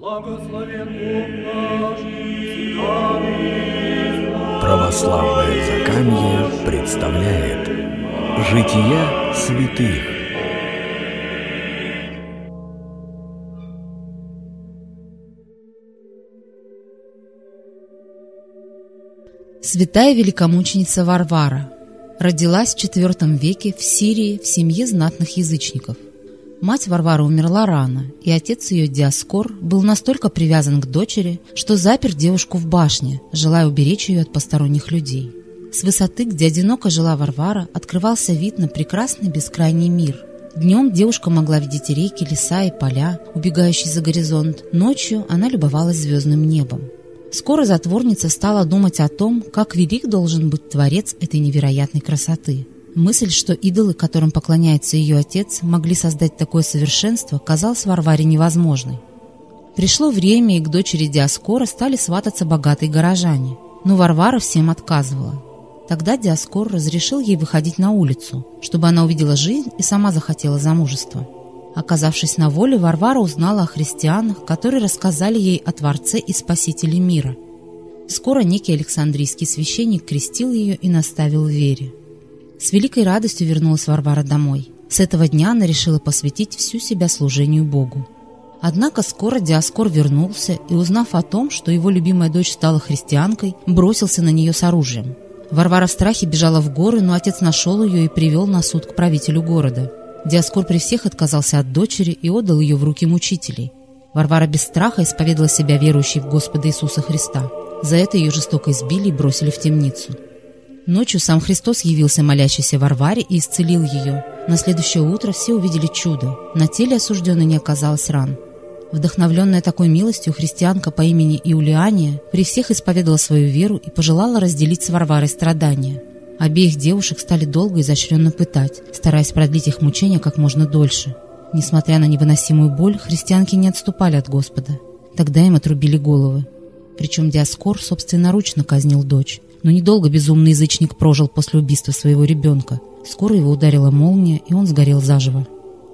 Благословен Бог наш, всегда и Православное Закамье представляет Жития святых Святая великомученица Варвара родилась в IV веке в Сирии в семье знатных язычников. Мать Варвары умерла рано, и отец ее Диаскор был настолько привязан к дочери, что запер девушку в башне, желая уберечь ее от посторонних людей. С высоты, где одиноко жила Варвара, открывался вид на прекрасный бескрайний мир. Днем девушка могла видеть реки, леса и поля, убегающие за горизонт. Ночью она любовалась звездным небом. Скоро затворница стала думать о том, как велик должен быть творец этой невероятной красоты. Мысль, что идолы, которым поклоняется ее отец, могли создать такое совершенство, казалась Варваре невозможной. Пришло время, и к дочери Диаскора стали свататься богатые горожане. Но Варвара всем отказывала. Тогда Диаскор разрешил ей выходить на улицу, чтобы она увидела жизнь и сама захотела замужества. Оказавшись на воле, Варвара узнала о христианах, которые рассказали ей о Творце и Спасителе мира. Скоро некий Александрийский священник крестил ее и наставил в вере. С великой радостью вернулась Варвара домой. С этого дня она решила посвятить всю себя служению Богу. Однако скоро Диаскор вернулся и, узнав о том, что его любимая дочь стала христианкой, бросился на нее с оружием. Варвара в страхе бежала в горы, но отец нашел ее и привел на суд к правителю города – Диаскор при всех отказался от дочери и отдал ее в руки мучителей. Варвара без страха исповедала себя верующей в Господа Иисуса Христа. За это ее жестоко избили и бросили в темницу. Ночью сам Христос явился молящейся Варваре и исцелил ее. На следующее утро все увидели чудо. На теле осужденной не оказалось ран. Вдохновленная такой милостью, христианка по имени Иулиания при всех исповедала свою веру и пожелала разделить с Варварой страдания – Обеих девушек стали долго и изощренно пытать, стараясь продлить их мучения как можно дольше. Несмотря на невыносимую боль, христианки не отступали от Господа. Тогда им отрубили головы. Причем Диаскор собственноручно казнил дочь. Но недолго безумный язычник прожил после убийства своего ребенка. Скоро его ударила молния, и он сгорел заживо.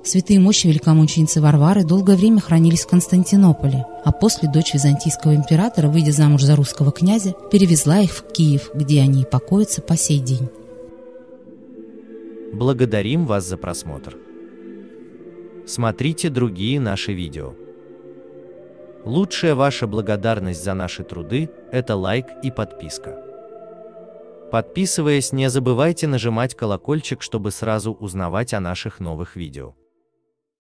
Святые мощи великомученицы Варвары долгое время хранились в Константинополе, а после дочь византийского императора, выйдя замуж за русского князя, перевезла их в Киев, где они и покоятся по сей день. Благодарим вас за просмотр. Смотрите другие наши видео. Лучшая ваша благодарность за наши труды – это лайк и подписка. Подписываясь, не забывайте нажимать колокольчик, чтобы сразу узнавать о наших новых видео.